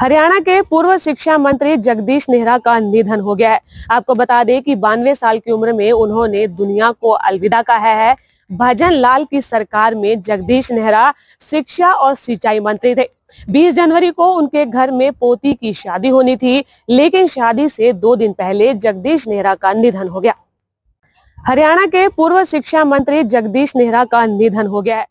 हरियाणा के पूर्व शिक्षा मंत्री जगदीश नेहरा का निधन हो गया है। आपको बता दें कि बानवे साल की उम्र में उन्होंने दुनिया को अलविदा कहा है। भजन लाल की सरकार में जगदीश नेहरा शिक्षा और सिंचाई मंत्री थे। 20 जनवरी को उनके घर में पोती की शादी होनी थी, लेकिन शादी से दो दिन पहले जगदीश नेहरा का निधन हो गया। हरियाणा के पूर्व शिक्षा मंत्री जगदीश नेहरा का निधन हो गया है।